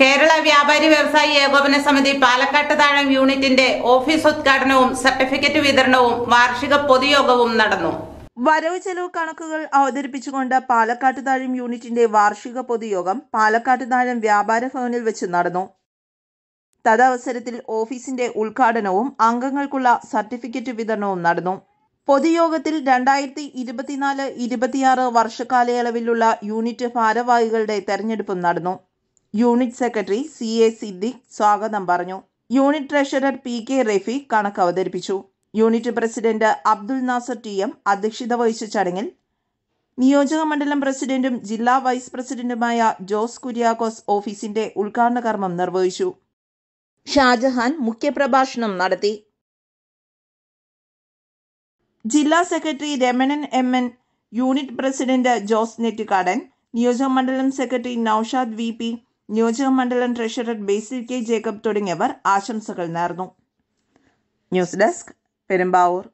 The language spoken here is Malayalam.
കേരള വ്യാപാരി വ്യവസായി ഏകോപന സമിതി പാലക്കാട്ട് താഴം യൂണിറ്റിന്റെ ഓഫീസ് ഉദ്ഘാടനവും സർട്ടിഫിക്കറ്റ് വിതരണവും വാർഷിക പൊതുയോഗവും നടന്നു. വരവ് ചെലവ് കണക്കുകൾ അവതരിപ്പിച്ചുകൊണ്ട് പാലക്കാട്ട് താഴം യൂണിറ്റിന്റെ വാർഷിക പൊതുയോഗം പാലക്കാട്ട് താഴം വ്യാപാര ഭവനിൽ വെച്ച് നടന്നു. തദവസരത്തിൽ ഓഫീസിന്റെ ഉദ്ഘാടനവും അംഗങ്ങൾക്കുള്ള സർട്ടിഫിക്കറ്റ് വിതരണവും നടന്നു. പൊതുയോഗത്തിൽ രണ്ടായിരത്തി ഇരുപത്തിനാല് ഇരുപത്തിയാറ് വർഷകാലയളവിലുള്ള യൂണിറ്റ് ഭാരവാഹികളുടെ തെരഞ്ഞെടുപ്പും നടന്നു. Unit secretary C A Siddique സ്വാഗതം പറഞ്ഞു. Unit treasurer P K Rafeeq കണക്ക് അവതരിപ്പിച്ചു. Unit president Abdul Nasser T M അധ്യക്ഷത വഹിച്ച ചടങ്ങിൽ നിയോജക മണ്ഡലം പ്രസിഡന്റും ജില്ലാ വൈസ് പ്രസിഡന്റുമായ ജോസ് കുര്യാക്കോസ് ഓഫീസിന്റെ ഉദ്ഘാടന കർമ്മം നിർവഹിച്ചു. ഷാജഹാൻ മുഖ്യപ്രഭാഷണം നടത്തി. ജില്ലാ secretary Ramanan M N unit president Jose Nettikkadan നിയോജക മണ്ഡലം സെക്രട്ടറി നൌഷാദ് വി പി നിയോജക മണ്ഡലം ട്രഷറർ ബേസിൽ കെ ജേക്കബ് തുടങ്ങിയവർ ആശംസകൾ നേർന്നു. News desk Perumbavoor.